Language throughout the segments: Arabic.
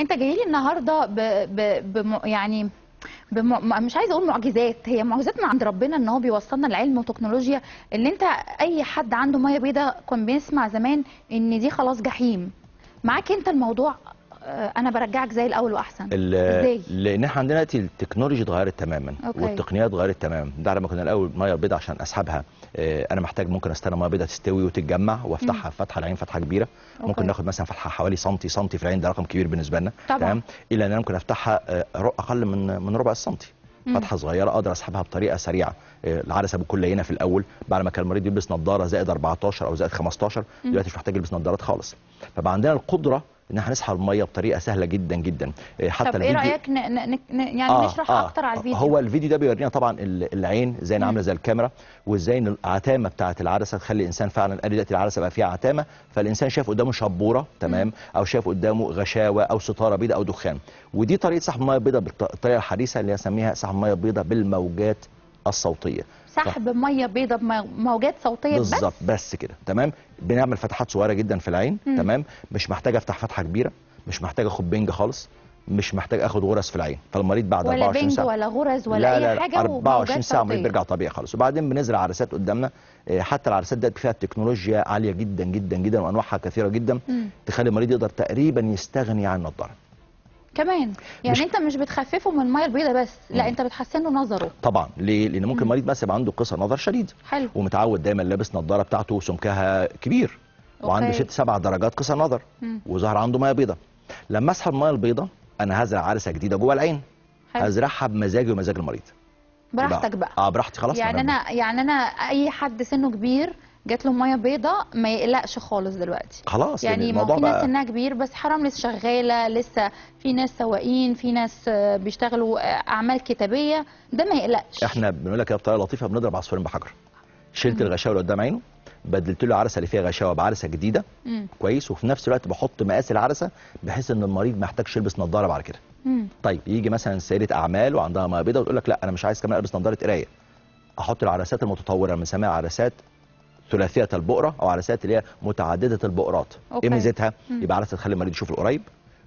انت جاي لي النهارده ب... ب... بم... يعني بم... مش عايزه أقول معجزات هي معجزات من عند ربنا ان هو بيوصلنا لعلم وتكنولوجيا اللي انت اي حد عنده ميه بيضاء كان بيسمع زمان ان دي خلاص جحيم. معاك انت الموضوع؟ أنا برجعك زي الأول وأحسن. إزاي؟ لأن إحنا عندنا دلوقتي ال technology اتغيرت تماما okay. والتقنيات اتغيرت تماما. ده لما كنا الأول مية بيضاء عشان أسحبها. آه، أنا محتاج ممكن أستنى مية بيضاء تستوي وتتجمع وأفتحها فتحة العين فتحة كبيرة. أوكي. ممكن ناخد مثلا فتحة حوالي سنتي سنتي في العين ده رقم كبير بالنسبة لنا. تمام؟ إلى إن أنا ممكن أفتحها آه، أقل من من ربع السنتي. فتحة صغيرة أقدر أسحبها بطريقة سريعة. آه، العدسة بتكون لينة في الأول. بعد ما كان المريض يلبس نظارة زائد 14 أو زائد 15 دلوقتي مش محتاج يلبس نظارات خالص. فبقى عندنا القدرة إن إحنا نسحب المية بطريقة سهلة جدا جدا. آه، حتى طب إيه الفيديو- رأيك ن... ن... ن... يعني آه نشرح آه. أكتر على الفيديو؟ هو الفيديو ده بيورينا طبعا ال- العين إزاي عامله زي الكاميرا وإزاي العتامة بتاعه العدسة تخلي الإنسان فعلا قال دلوقتي العدسة بقى فيها عتامة فالإنسان شايف قدامه شبورة تمام؟ أو شايف قدامه غشاوة أو ستارة بيضاء أو دخان. ودي طريقة سحب المية البيضاء بالطريقة الحديثة اللي هسميها سحب المية البيضاء بالموجات. الصوتية. سحب مية بيضاء بموجات صوتية بس؟ بالظبط بس كده. تمام؟ بنعمل فتحات صغيرة جدا في العين مم. تمام؟ مش محتاج أفتح فتحة كبيرة مش محتاج أخد بنج خالص مش محتاج أخد غرز في العين. فالمريض بعد ولا 24 بنج ساعة ولا غرز ولا لا أي لا حاجة 24 ساعة المريض. بيرجع طبيعي خالص. وبعدين بنزرع عدسات قدامنا آه، حتى العدسات ديت فيها تكنولوجيا عالية جدا جدا جدا وأنواعها كثيرة جدا مم. تخلي المريض يقدر تقريبا يستغني عن النضاره كمان. يعني مش- انت مش بتخففه من الميه البيضاء بس لا انت بتحسن له نظره. طبعا. ليه؟ لأن ممكن مم. المريض بس يبقى عنده قصر نظر شديد. حلو. ومتعود دايما لابس نظارة بتاعته سمكها كبير. وعنده أوكي. ست سبع درجات قصر نظر. مم. وظهر عنده مية بيضاء لما أسحب الميه البيضاء أنا هزرع عدسه جديدة جوه العين. هزرعها بمزاجي ومزاج المريض. براحتك بقى. آه براحتي خلاص يعني أنا يعني أنا أي حد سنه كبير جات له مية بيضاء ما يقلقش خالص دلوقتي. خلاص يعني هو الموضوع في ناس بقى سنها كبير بس حرام لسه شغالة لسه في ناس سواقين في ناس آه، بيشتغلوا آه، أعمال كتابية ده ما يقلقش. إحنا بنقول لك بطريقه لطيفة بنضرب عصفورين بحجر. شلت الغشاوة اللي قدام عينه بدلت له العدسه اللي فيها غشاوة بعدسه جديدة. مم. كويس وفي نفس الوقت بحط مقاس العدسه بحيث إن المريض ما يحتاجش يلبس نظارة بعد كده. مم. طيب يجي مثلا سيدة أعمال وعندها مية بيضاء وتقول لك لا أنا مش عايز كمان ألبس نظارة قراية. أحط العدسات المتطورة بنسميها عدسات ثلاثية البؤرة أو عدسات اللي هي متعددة البؤرات okay. إيه ميزتها. يبقى عدسه تخلي المريض يشوف القريب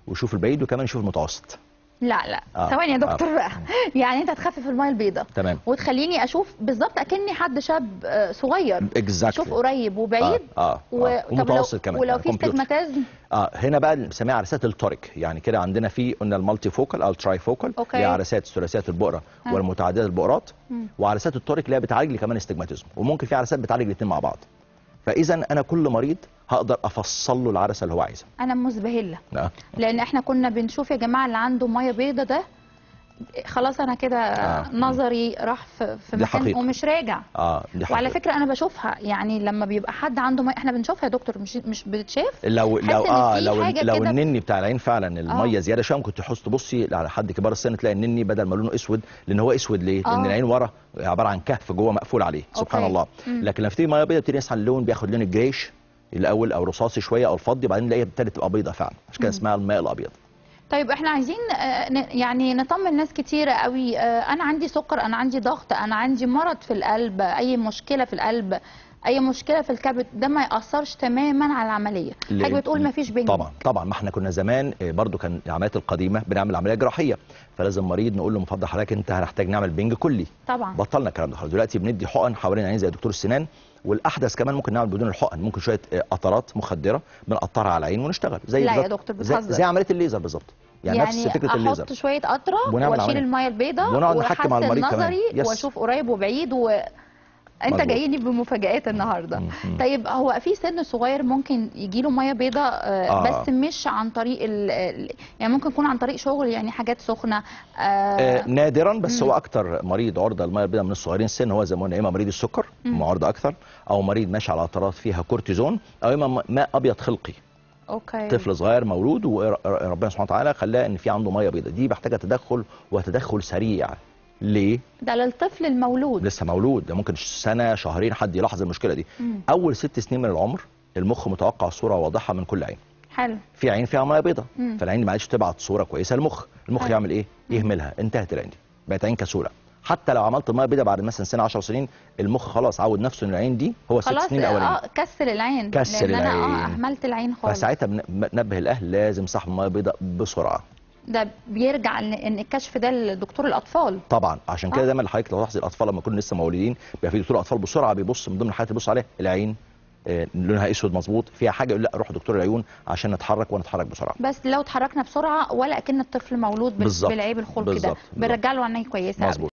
ويشوف البعيد وكمان يشوف المتوسط لا لا آه. ثواني يا دكتور آه. بقى يعني انت تخفف الميه البيضاء تمام وتخليني أشوف بالظبط اكني حد شاب آه، صغير exactly شوف قريب وبعيد آه, آه. و... آه. ومتوسط كمان ولو يعني في كمبيوتر. astigmatism آه هنا بقى بنسميها عدسات ال toric يعني كده عندنا في قلنا ال multifocal أو ال trifocal. اللي هي عدسات ثلاثيات البؤرة ها. والمتعدده البؤرات. وعدسات ال toric اللي هي بتعالج لي كمان astigmatism وممكن في عدسات بتعالج الاثنين مع بعض فإذا أنا كل مريض هقدر أفصل له العدسة اللي هو عايزها أنا مزبهله آه. لأن إحنا كنا بنشوف يا جماعة اللي عنده مية بيضة ده خلاص أنا كده آه. نظري راح في, في مكان. ومش راجع آه دي وعلى. فكرة أنا بشوفها يعني لما بيبقى حد عنده مية إحنا بنشوفها يا دكتور مش مش بتشاف لو لو آه في لو لو النني بتاع العين فعلا المية زيادة شوية ممكن تحس تبصي على حد كبار السن تلاقي النني بدل ما لونه أسود لأن هو أسود ليه؟ لأن آه. العين ورا عبارة عن كهف جوه مقفول عليه سبحان okay. الله مم. لكن لما تيجي مية بيضاء تبتدي يصحى اللون بياخد لون ال greyish الأول أو رصاصي شوية أو الفضي وبعدين نلاقيها ابتدت تبقى بيضاء فعلا. عشان كده اسمها الماء الأبيض. طيب إحنا عايزين آه، يعني نطمن ناس كتيرة قوي. آه، أنا عندي سكر أنا عندي ضغط أنا عندي مرض في القلب أي مشكلة في القلب. أي مشكلة في الكبد ده ما يأثرش تماما على العملية. ل- حضرتك بتقول ما فيش بنج. طبعا طبعا. ما إحنا كنا زمان آه، برضو كان العمليات القديمة بنعمل عملية جراحية. فلازم مريض نقول له من فضل حضرتك أنت هنحتاج نعمل بنج كلي. طبعا. بطلنا الكلام ده خالص. دلوقتي بندي حقن حوالين العين زي دكتور السنان والأحدث كمان ممكن نعمل بدون الحقن. ممكن شوية آه، قطرات مخدرة بنقطعها على العين ونشتغل. زي لا يا دكتور زي, بتهزر. زي عملية الليزر بالظبط. يعني, يعني نفس فكرة الليزر. أحط قطرة ونعمل وأشيل. المية البيضاء ونقعد نحكم على المريض كمان. وأشوف قريب وبعيد و أنت. جايني بمفاجآت النهارده. طيب هو في سن صغير ممكن يجي له مية بيضاء آه آه. بس مش عن طريق يعني ممكن يكون عن طريق شغل يعني حاجات سخنة آه آه نادرا بس مم. هو أكتر مريض عرضة للميه البيضاء من الصغيرين السن هو زي ما قلنا إما مريض السكر. معرضة أكثر أو مريض ماشي على قطرات فيها كورتيزون أو إما ماء أبيض خلقي okay طفل صغير مولود وربنا سبحانه وتعالى خلاه إن في عنده مية بيضاء دي محتاجة تدخل وتدخل سريع ليه؟ ده للطفل المولود. لسه مولود. ده ممكن سنة شهرين حد يلاحظ المشكلة دي. مم. أول ست سنين من العمر المخ متوقع صورة واضحة من كل عين. حلو. في عين فيها مية بيضاء. فالعين ما عادش تبعت صورة كويسة للمخ. المخ حلو. يعمل إيه؟ يهملها. انتهت العين دي. بقت عين كسولة. حتى لو عملت مية بيضاء بعد مثلا سنة 10 سنين المخ خلاص عود نفسه إن العين دي هو الست خلاص سنين الاولانيين آه كسل العين. كسل لأن أنا آه العين. أهملت العين خالص. فساعتها بننبه الأهل لازم صاحب ميه بيضاء بسرعة. ده بيرجع ان إن الكشف ده لدكتور الأطفال طبعا عشان كده آه. دايما حضرتك لو تلاحظي الأطفال لما يكونوا لسه مولودين بيبقى في دكتور أطفال بسرعة بيبص من ضمن الحاجات اللي بيبص عليها العين آه، لونها أسود مظبوط فيها حاجة يقول لأ روح دكتور العيون عشان نتحرك ونتحرك بسرعة بس لو اتحركنا بسرعة ولا أكن الطفل مولود بال- بالظبط. بالعيب الخلقي ده. بنرجع له عينيه كويسة مظبوط